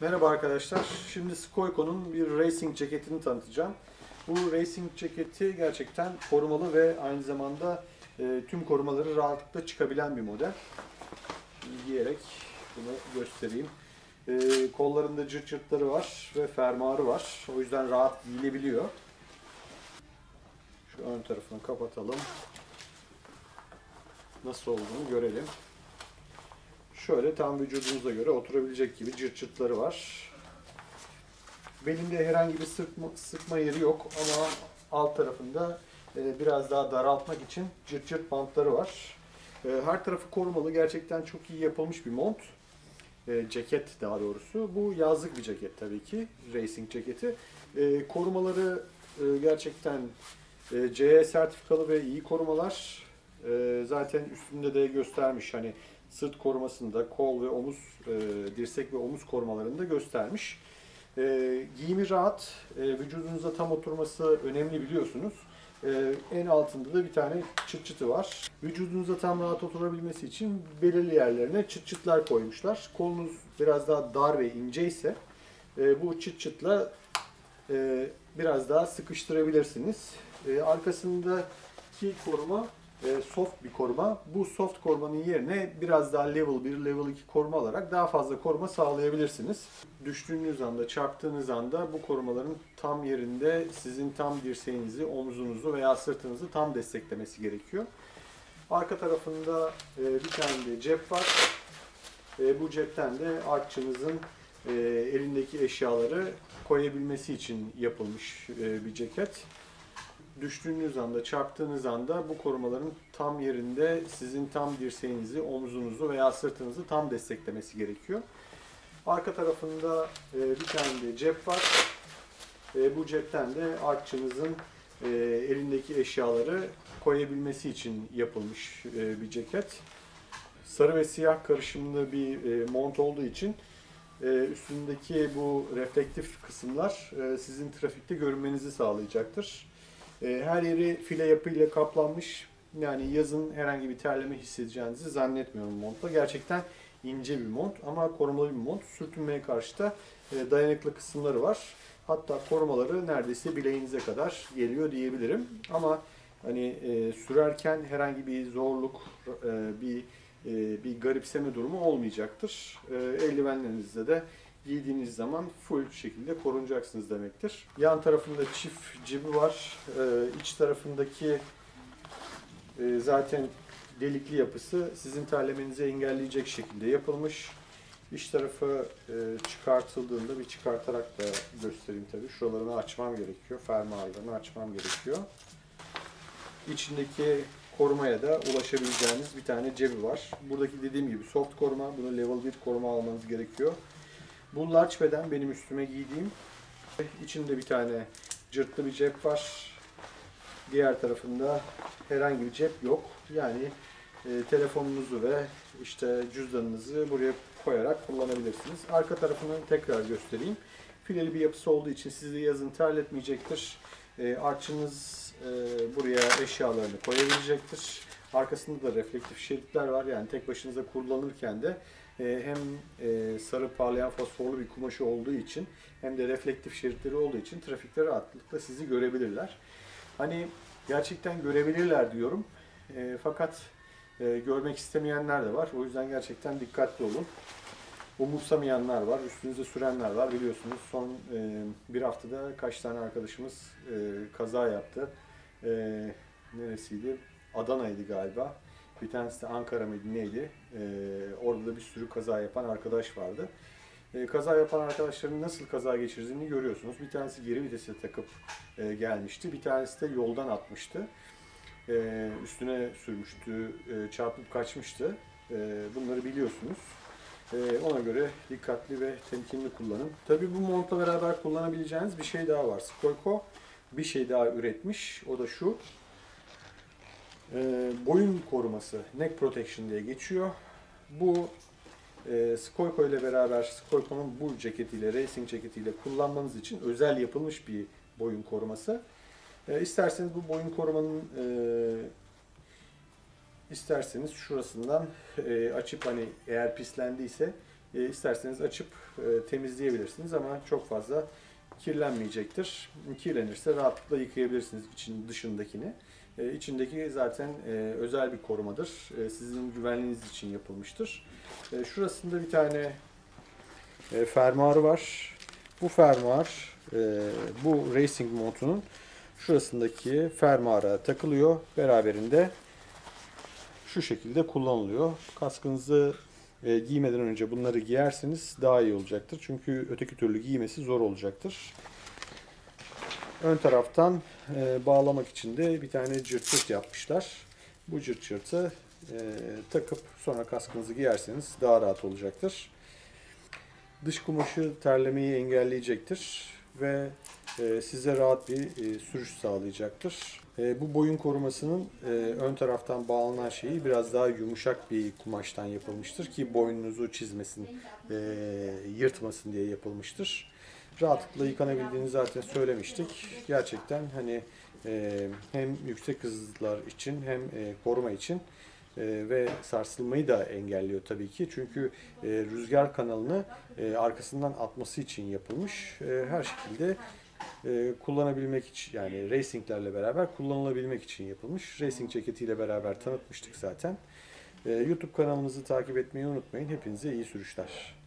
Merhaba arkadaşlar. Şimdi Skoyko'nun bir racing ceketini tanıtacağım. Bu racing ceketi gerçekten korumalı ve aynı zamanda e, tüm korumaları rahatlıkla çıkabilen bir model. Giyerek bunu göstereyim. E, kollarında cırt cırtları var ve fermuarı var. O yüzden rahat giyilebiliyor. Şu ön tarafını kapatalım. Nasıl olduğunu görelim. Şöyle tam vücudunuza göre oturabilecek gibi cırt cırtları var. Belinde herhangi bir sıkma, sıkma yeri yok ama alt tarafında e, biraz daha daraltmak için cırt cırt bantları var. E, her tarafı korumalı. Gerçekten çok iyi yapılmış bir mont. E, ceket daha doğrusu. Bu yazlık bir ceket tabii ki. Racing ceketi. E, korumaları e, gerçekten e, CE sertifikalı ve iyi korumalar. E, zaten üstünde de göstermiş hani sırt korumasında kol ve omuz, e, dirsek ve omuz korumalarını da göstermiş. E, giyimi rahat, e, vücudunuza tam oturması önemli biliyorsunuz. E, en altında da bir tane çıt çıtı var. Vücudunuza tam rahat oturabilmesi için belirli yerlerine çıt çıtlar koymuşlar. Kolunuz biraz daha dar ve ince ise e, bu çıt çıtla e, biraz daha sıkıştırabilirsiniz. E, arkasındaki koruma e, soft bir koruma. Bu soft korumanın yerine biraz daha level 1, level 2 koruma alarak daha fazla koruma sağlayabilirsiniz. Düştüğünüz anda, çarptığınız anda bu korumaların tam yerinde sizin tam dirseğinizi, omuzunuzu veya sırtınızı tam desteklemesi gerekiyor. Arka tarafında e, bir tane de cep var. E, bu cepten de artçınızın elindeki eşyaları koyabilmesi için yapılmış bir ceket düştüğünüz anda, çarptığınız anda bu korumaların tam yerinde sizin tam dirseğinizi, omuzunuzu veya sırtınızı tam desteklemesi gerekiyor. Arka tarafında e, bir tane de cep var. E, bu cepten de artçınızın e, elindeki eşyaları koyabilmesi için yapılmış bir ceket. Sarı ve siyah karışımlı bir mont olduğu için üstündeki bu reflektif kısımlar sizin trafikte görünmenizi sağlayacaktır. E, Her yeri file yapıyla kaplanmış. Yani yazın herhangi bir terleme hissedeceğinizi zannetmiyorum montla. Gerçekten ince bir mont ama korumalı bir mont. Sürtünmeye karşı da e, dayanıklı kısımları var. Hatta korumaları neredeyse bileğinize kadar geliyor diyebilirim. Ama hani e, sürerken herhangi bir zorluk, bir bir garipseme durumu olmayacaktır. Eldivenlerinizde de giydiğiniz zaman full şekilde korunacaksınız demektir. Yan tarafında çift cibi var. Ee, iç tarafındaki e, zaten delikli yapısı sizin terlemenizi engelleyecek şekilde yapılmış. İç tarafı e, çıkartıldığında bir çıkartarak da göstereyim tabii. Şuralarını açmam gerekiyor. Fermuarlarını açmam gerekiyor. İçindeki korumaya da ulaşabileceğiniz bir tane cebi var. Buradaki dediğim gibi soft koruma. Bunu level 1 koruma almanız gerekiyor. Bu large beden benim üstüme giydiğim. İçinde bir tane cırtlı bir cep var. Diğer tarafında herhangi bir cep yok. Yani e, telefonunuzu ve işte cüzdanınızı buraya koyarak kullanabilirsiniz. Arka tarafını tekrar göstereyim. Fileli bir yapısı olduğu için sizi yazın terletmeyecektir. E, artçınız e, buraya eşyalarını koyabilecektir. Arkasında da reflektif şeritler var. Yani tek başınıza kullanırken de hem e, sarı parlayan fosforlu bir kumaşı olduğu için hem de reflektif şeritleri olduğu için trafikte rahatlıkla sizi görebilirler. Hani gerçekten görebilirler diyorum. E, fakat e, görmek istemeyenler de var. O yüzden gerçekten dikkatli olun. Umursamayanlar var, üstünüze sürenler var. Biliyorsunuz son e, bir haftada kaç tane arkadaşımız e, kaza yaptı. E, neresiydi? Adana'ydı galiba. Bir tanesi de Ankara mıydı neydi? Ee, orada da bir sürü kaza yapan arkadaş vardı. Ee, kaza yapan arkadaşların nasıl kaza geçirdiğini görüyorsunuz. Bir tanesi geri vitese takıp e, gelmişti. Bir tanesi de yoldan atmıştı. Ee, üstüne sürmüştü, e, çarpıp kaçmıştı. Ee, bunları biliyorsunuz. Ee, ona göre dikkatli ve temkinli kullanın. Tabii bu montla beraber kullanabileceğiniz bir şey daha var. Skoyko bir şey daha üretmiş. O da şu. E, boyun koruması, neck protection diye geçiyor. Bu e, Skoyko ile beraber Skoyko'nun bu ceketiyle, racing ceketiyle kullanmanız için özel yapılmış bir boyun koruması. E, isterseniz bu boyun korumanın e, isterseniz şurasından e, açıp hani eğer pislendiyse E, isterseniz açıp e, temizleyebilirsiniz ama çok fazla kirlenmeyecektir. Kirlenirse rahatlıkla yıkayabilirsiniz için dışındakini. E, içindeki zaten e, özel bir korumadır. E, sizin güvenliğiniz için yapılmıştır. E, şurasında bir tane e, fermuarı var. Bu fermuar bu racing montunun şurasındaki fermuara takılıyor. Beraberinde şu şekilde kullanılıyor. Kaskınızı giymeden önce bunları giyerseniz daha iyi olacaktır. Çünkü öteki türlü giymesi zor olacaktır. Ön taraftan e, bağlamak için de bir tane cırt cırt yapmışlar. Bu cırt cırtı e, takıp sonra kaskınızı giyerseniz daha rahat olacaktır. Dış kumaşı terlemeyi engelleyecektir ve e, size rahat bir e, sürüş sağlayacaktır. E, bu boyun korumasının e, ön taraftan bağlanan şeyi biraz daha yumuşak bir kumaştan yapılmıştır ki boynunuzu çizmesin, e, yırtmasın diye yapılmıştır. Rahatlıkla yıkanabildiğini zaten söylemiştik. Gerçekten hani e, hem yüksek hızlar için hem e, koruma için e, ve sarsılmayı da engelliyor tabii ki. Çünkü e, rüzgar kanalını e, arkasından atması için yapılmış. E, her şekilde e, kullanabilmek için yani racinglerle beraber kullanılabilmek için yapılmış. Racing ceketiyle beraber tanıtmıştık zaten. E, YouTube kanalımızı takip etmeyi unutmayın. Hepinize iyi sürüşler.